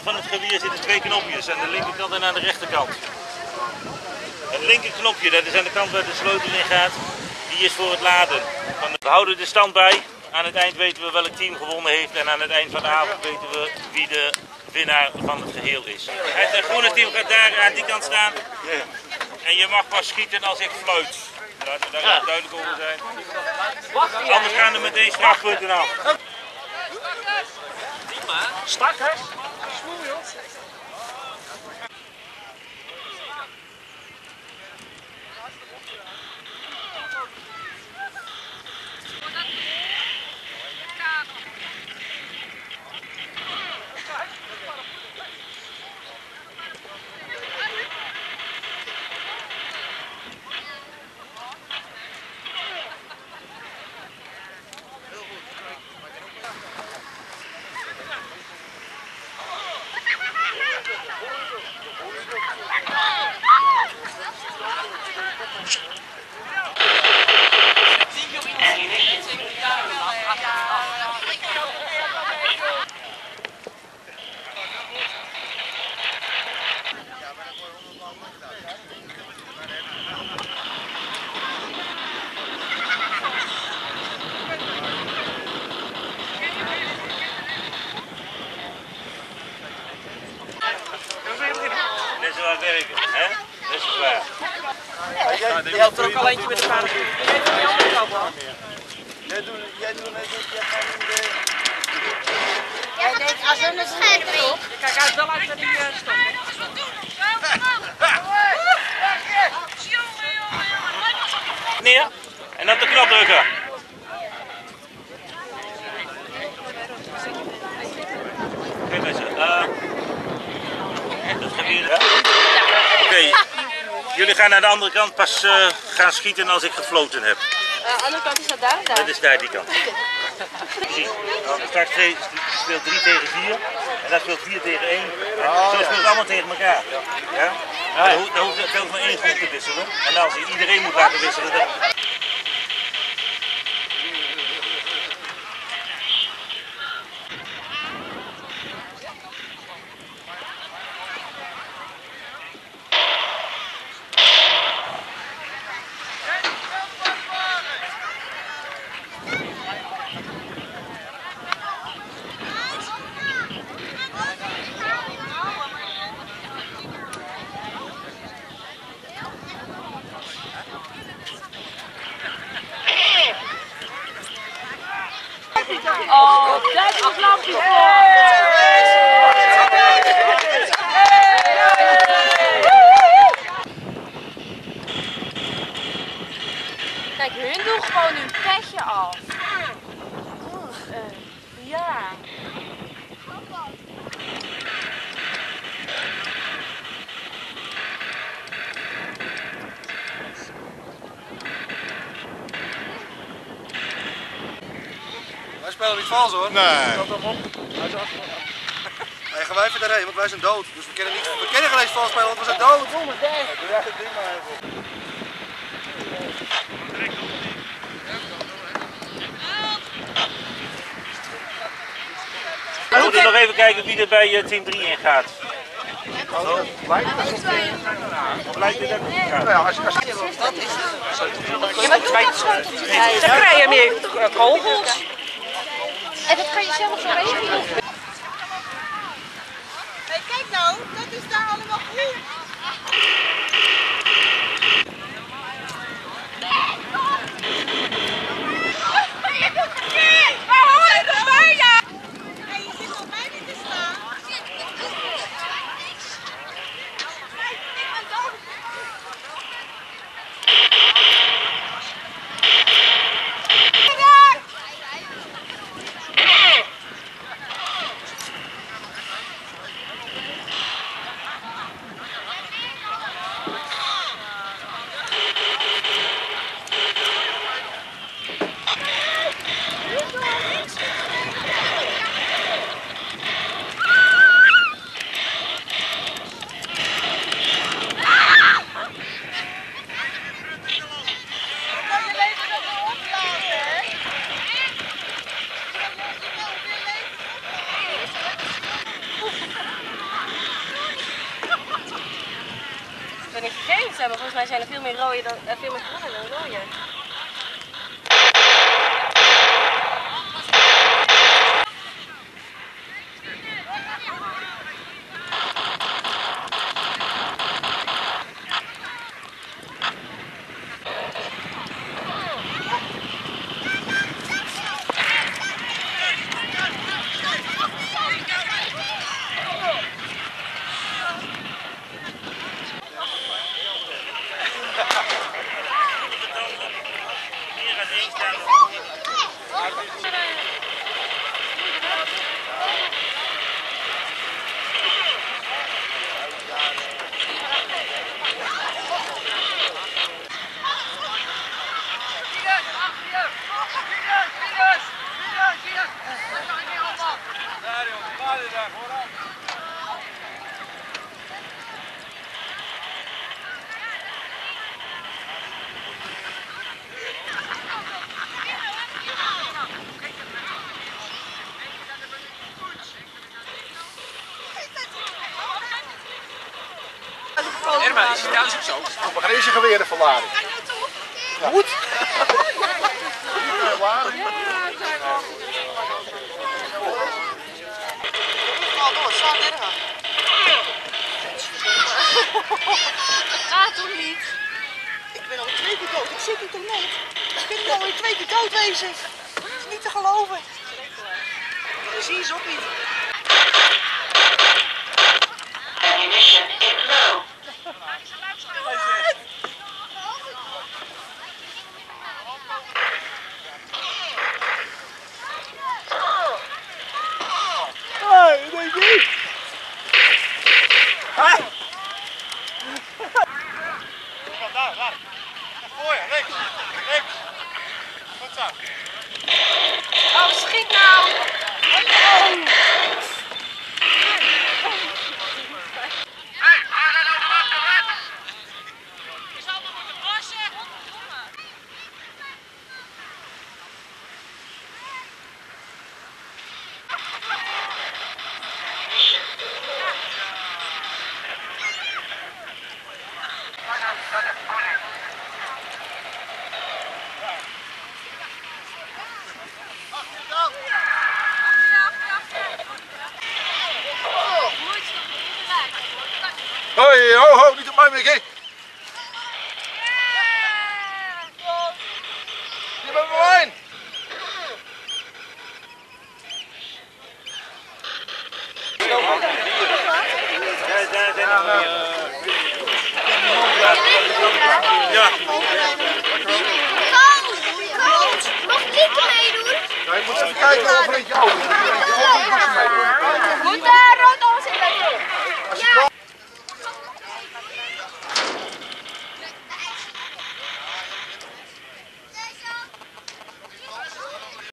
van het geweer zitten twee knopjes, aan de linkerkant en aan de rechterkant. Het linkerknopje, dat is aan de kant waar de sleutel in gaat, die is voor het laden. We houden de stand bij. Aan het eind weten we welk team gewonnen heeft en aan het eind van de avond weten we wie de winnaar van het geheel is. Het groene team gaat daar aan die kant staan. En je mag pas schieten als ik fluit. Laten we daar duidelijk over zijn. Anders gaan er meteen strafpunten af. Start, Oh, sorry, sorry. Net zo hard werken, hè? Dat is waar. Je helpt er ook al eentje met de paarden. Jij doet, jij doet net niet, jij gaat in de... Jij denkt, als een scherm op. Kijk uit, wel uit die uh, stop. Neer. En op de knop drukken. Kijk eh dat? Oké. Jullie gaan naar de andere kant pas eh, gaan schieten als ik gefloten heb. Aan de andere kant is dat daar en Dat daar. is daar die kant. Precies. Nou, Straks twee- speelt 3 tegen 4 en dat speelt 4 tegen 1. Zo speelt het allemaal tegen elkaar. Ja? Dan hoeft, dan hoeft er maar één groep te wisselen. En als je iedereen moet laten wisselen, dan... Oh, dat is lampje Kijk, Wij spelen niet vals hoor. Nee. Nee, gaan wij even daarheen, want wij zijn dood. Dus we kennen, niet, we kennen geen eens vals spelen, want we zijn dood. Doe maar het ding maar even. We moeten nog even kijken wie er bij eh, team 3 in gaat. Of lijkt het dat het niet gaat? Nou ja, als, twee Dan krijg je meer eh, kogels. En dat kan je zelf zo regelen. Hey, kijk nou, dat is daar allemaal groen. Waar hoor je erbij, ja? Hey, je zit op mij niet te staan. Gegeten zijn, maar volgens mij zijn er veel meer rode dan, eh, veel meer groene dan rode. Hier gaat één staan. Is het ook zo? We gaan eerst je geweer even laden. Moet? gaat toch niet? Ik ben alweer twee keer dood. Ik zit hier toch net. Ik ben alweer twee keer dood wezen. Dat is niet te geloven. Dat zie je zo niet. Daar, Goed zo. Oh, schiet nou! Hoi, ho, ho, niet op mij, Mickey. Je bent mijn. Ja. Nog liedje meedoen? Nou, je moet even kijken of er eentje is.